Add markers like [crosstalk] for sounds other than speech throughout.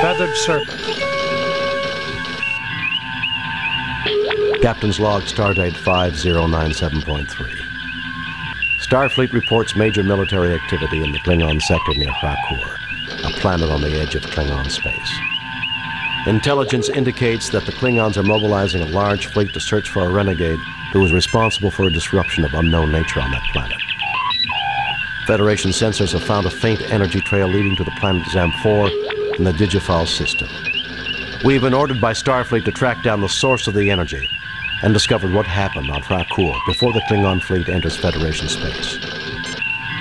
Feathered Serpent. Captain's log, stardate 5097.3. Starfleet reports major military activity in the Klingon sector near Hrakkour, a planet on the edge of Klingon space. Intelligence indicates that the Klingons are mobilizing a large fleet to search for a renegade who is responsible for a disruption of unknown nature on that planet. Federation sensors have found a faint energy trail leading to the planet Zam-4 in the Digifal system. We've been ordered by Starfleet to track down the source of the energy and discover what happened on Hrakkour before the Klingon fleet enters Federation space.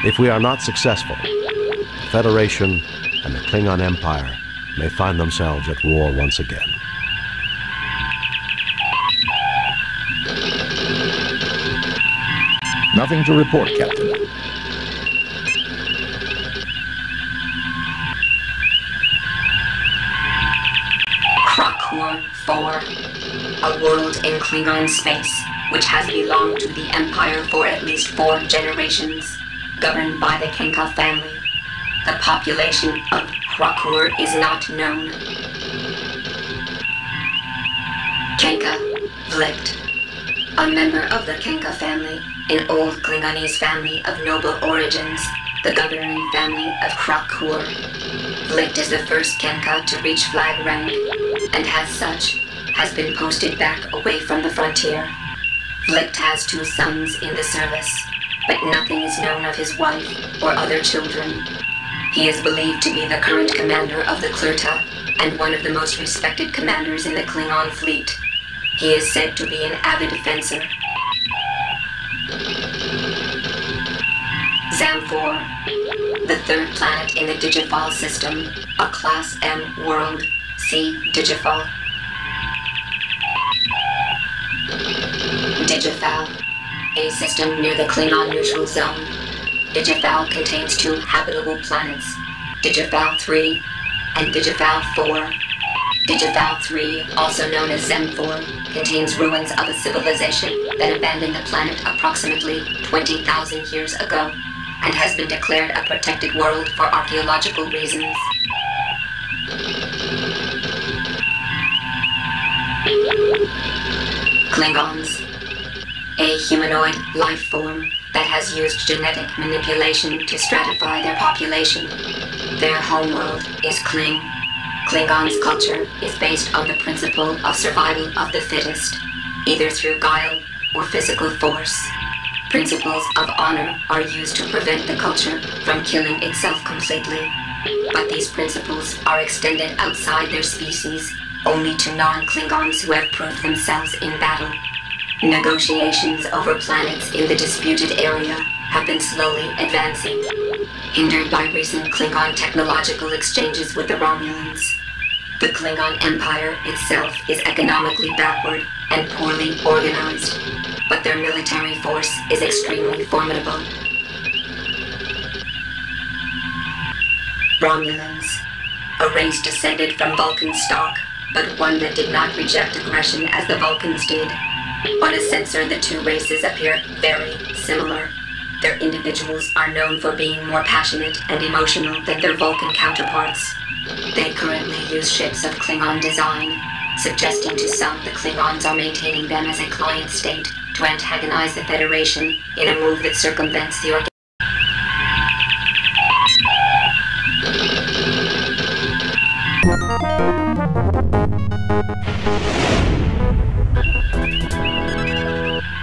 If we are not successful, the Federation and the Klingon Empire may find themselves at war once again. Nothing to report, Captain. 4, a world in Klingon space, which has belonged to the Empire for at least four generations, governed by the Kenka family. The population of Hrakkour is not known. Kenka Vlicht, a member of the Kenka family, an old Klingonese family of noble origins, the governing family of Hrakkour. Vlicht is the first Kenka to reach flag rank, and as such, has been posted back away from the frontier. Vlicht has two sons in the service, but nothing is known of his wife or other children. He is believed to be the current commander of the Klurta and one of the most respected commanders in the Klingon fleet. He is said to be an avid fencer. Zam4, the third planet in the Digifal system, a Class M world. See Digifal. Digifal, a system near the Klingon neutral zone. Digifal contains two habitable planets, Digifal 3 and Digifal 4. Digifal 3, also known as Zem4, contains ruins of a civilization that abandoned the planet approximately 20,000 years ago and has been declared a protected world for archaeological reasons. Klingons, a humanoid life form that has used genetic manipulation to stratify their population. Their homeworld is Kling. Klingon's culture is based on the principle of survival of the fittest, either through guile or physical force. Principles of honor are used to prevent the culture from killing itself completely. But these principles are extended outside their species only to non-Klingons who have proved themselves in battle. Negotiations over planets in the disputed area have been slowly advancing, hindered by recent Klingon technological exchanges with the Romulans. The Klingon Empire itself is economically backward and poorly organized, their military force is extremely formidable. Romulans, a race descended from Vulcan stock, but one that did not reject aggression as the Vulcans did. On a sensor, the two races appear very similar. Their individuals are known for being more passionate and emotional than their Vulcan counterparts. They currently use ships of Klingon design, suggesting to some the Klingons are maintaining them as a client state to antagonize the Federation in a move that circumvents the organ.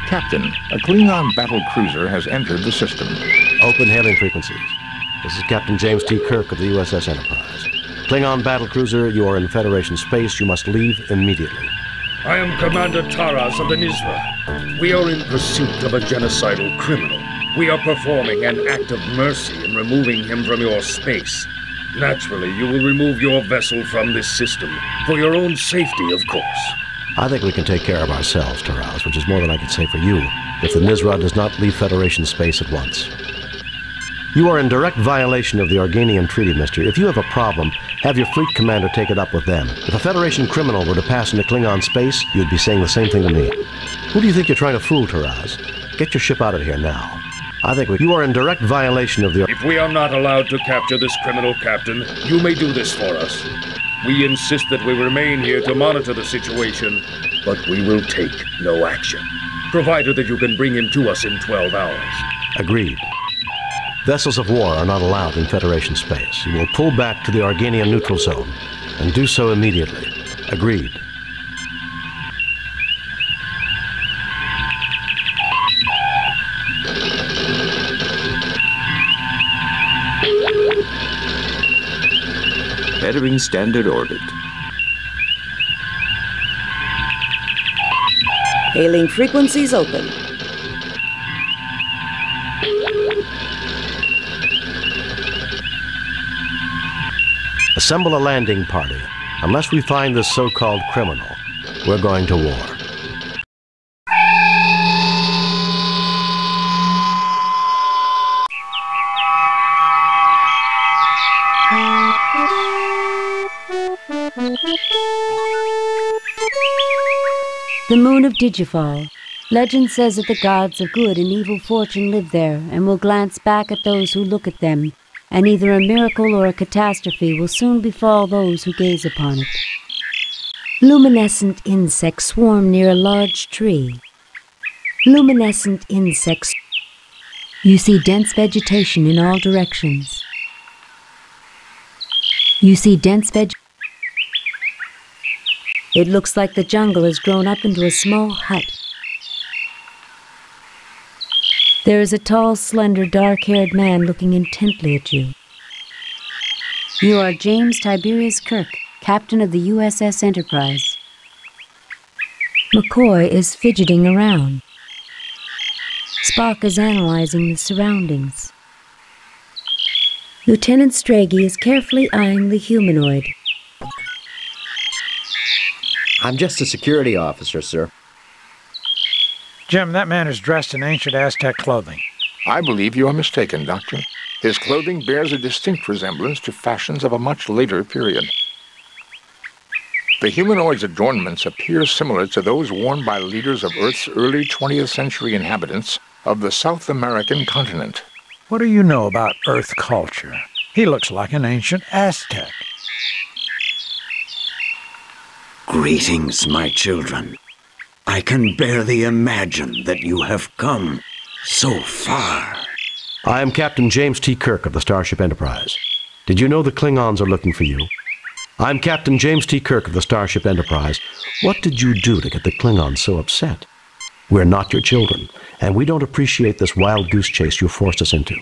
Captain, a Klingon battle cruiser has entered the system. Open hailing frequencies. This is Captain James T. Kirk of the USS Enterprise. Klingon battle cruiser, you are in Federation space. You must leave immediately. I am Commander Taras of the Nizra. We are in pursuit of a genocidal criminal. We are performing an act of mercy in removing him from your space. Naturally, you will remove your vessel from this system, for your own safety, of course. I think we can take care of ourselves, Taraz, which is more than I can say for you, if the Nizra does not leave Federation space at once. You are in direct violation of the Organian Treaty, mister. If you have a problem, have your fleet commander take it up with them. If a Federation criminal were to pass into Klingon space, you'd be saying the same thing to me. Who do you think you're trying to fool, Taraz? Get your ship out of here now. I think we, you are in direct violation of the. If we are not allowed to capture this criminal, Captain, you may do this for us. We insist that we remain here to monitor the situation, but we will take no action, provided that you can bring him to us in 12 hours. Agreed. Vessels of war are not allowed in Federation space. You will pull back to the Organian neutral zone and do so immediately. Agreed. Entering standard orbit. Hailing frequencies open. Assemble a landing party. Unless we find this so called criminal, we're going to war. [laughs] The moon of Digifal. Legend says that the gods of good and evil fortune live there and will glance back at those who look at them, and either a miracle or a catastrophe will soon befall those who gaze upon it. Luminescent insects swarm near a large tree. Luminescent insects. You see dense vegetation in all directions. You see dense veg. It looks like the jungle has grown up into a small hut. There is a tall, slender, dark haired man looking intently at you. You are James Tiberius Kirk, captain of the USS Enterprise. McCoy is fidgeting around. Spock is analyzing the surroundings. Lieutenant Stragey is carefully eyeing the humanoid. I'm just a security officer, sir. Jim, that man is dressed in ancient Aztec clothing. I believe you are mistaken, Doctor. His clothing bears a distinct resemblance to fashions of a much later period. The humanoid's adornments appear similar to those worn by leaders of Earth's early 20th century inhabitants of the South American continent. What do you know about Earth culture? He looks like an ancient Aztec. Greetings, my children. I can barely imagine that you have come so far. I am Captain James T. Kirk of the Starship Enterprise. Did you know the Klingons are looking for you? I'm Captain James T. Kirk of the Starship Enterprise. What did you do to get the Klingons so upset? We're not your children, and we don't appreciate this wild goose chase you forced us into.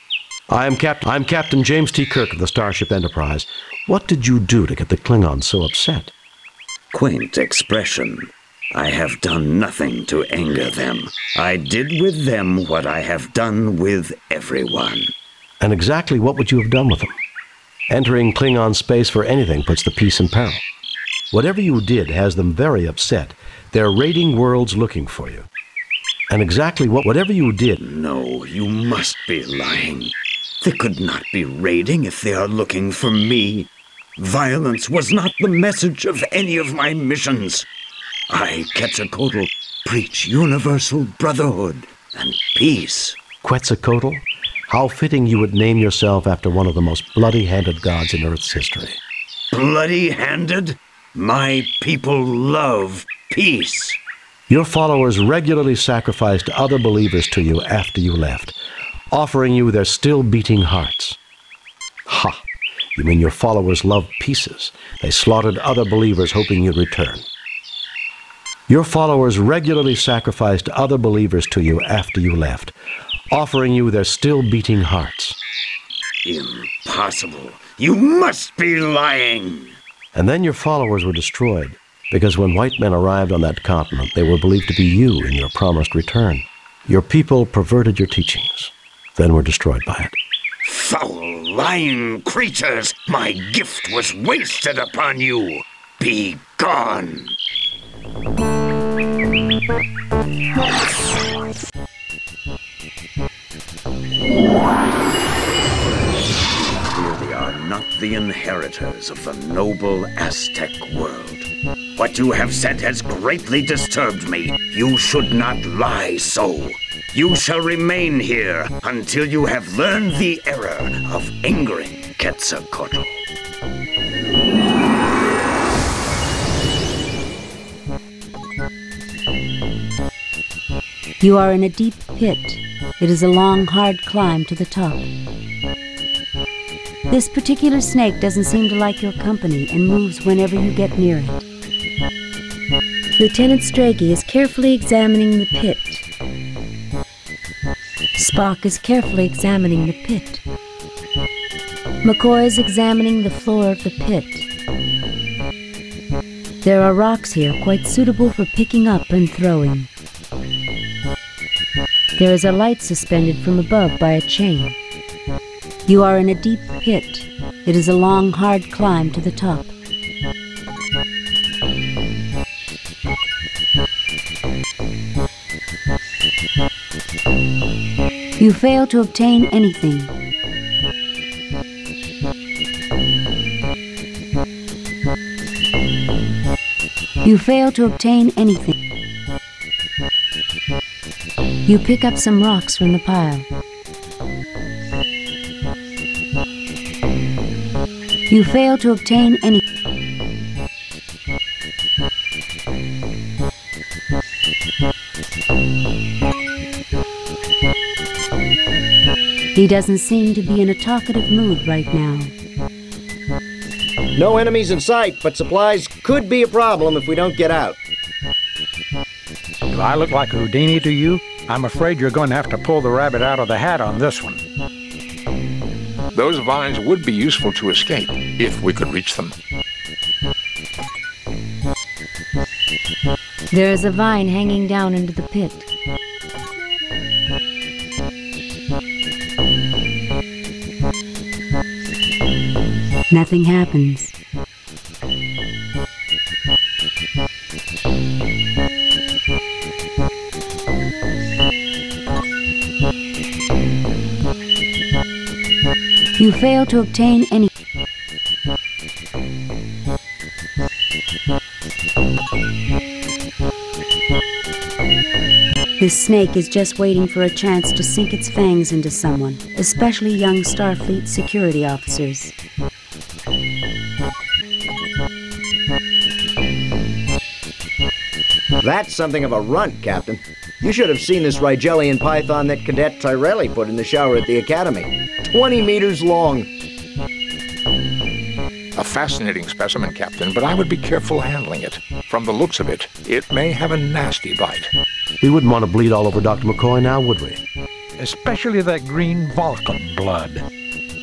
I am Cap- I'm Captain James T. Kirk of the Starship Enterprise. What did you do to get the Klingons so upset? Quaint expression. I have done nothing to anger them. I did with them what I have done with everyone. And exactly what would you have done with them? Entering Klingon space for anything puts the peace in peril. Whatever you did has them very upset. They're raiding worlds looking for you. And exactly what whatever you did. No, you must be lying. They could not be raiding if they are looking for me. Violence was not the message of any of my missions. I, Quetzalcoatl, preach universal brotherhood and peace. Quetzalcoatl? How fitting you would name yourself after one of the most bloody handed gods in Earth's history. Bloody handed? My people love peace. Your followers regularly sacrificed other believers to you after you left, offering you their still beating hearts. Ha! You mean your followers loved pieces? They slaughtered other believers hoping you'd return. Your followers regularly sacrificed other believers to you after you left, offering you their still beating hearts. Impossible. You must be lying. And then your followers were destroyed, because when white men arrived on that continent, they were believed to be you in your promised return. Your people perverted your teachings, then were destroyed by it. Foul, lying creatures! My gift was wasted upon you! Be gone! Clearly are not the inheritors of the noble Aztec world. What you have said has greatly disturbed me. You should not lie so. You shall remain here until you have learned the error of angering Quetzalcoatl. You are in a deep pit. It is a long, hard climb to the top. This particular snake doesn't seem to like your company and moves whenever you get near it. Lieutenant Stragey is carefully examining the pit. Spock is carefully examining the pit. McCoy is examining the floor of the pit. There are rocks here quite suitable for picking up and throwing. There is a light suspended from above by a chain. You are in a deep pit. It is a long, hard climb to the top. You fail to obtain anything. You fail to obtain anything. You pick up some rocks from the pile. You fail to obtain any. He doesn't seem to be in a talkative mood right now. No enemies in sight, but supplies could be a problem if we don't get out. Do I look like Houdini to you? I'm afraid you're going to have to pull the rabbit out of the hat on this one. Those vines would be useful to escape, if we could reach them. There is a vine hanging down into the pit. Nothing happens. You fail to obtain any. This snake is just waiting for a chance to sink its fangs into someone, especially young Starfleet security officers. That's something of a runt, Captain. You should have seen this Rigelian python that Cadet Tyrelli put in the shower at the Academy. 20 meters long. A fascinating specimen, Captain, but I would be careful handling it. From the looks of it, it may have a nasty bite. We wouldn't want to bleed all over Dr. McCoy now, would we? Especially that green Vulcan blood.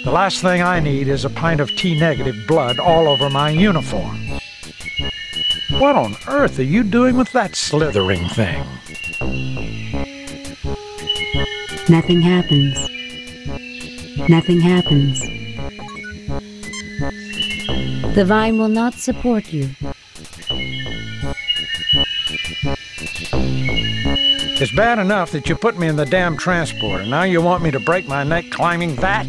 The last thing I need is a pint of T-negative blood all over my uniform. What on earth are you doing with that slithering thing? Nothing happens. Nothing happens. The vine will not support you. It's bad enough that you put me in the damn transporter. Now you want me to break my neck climbing that?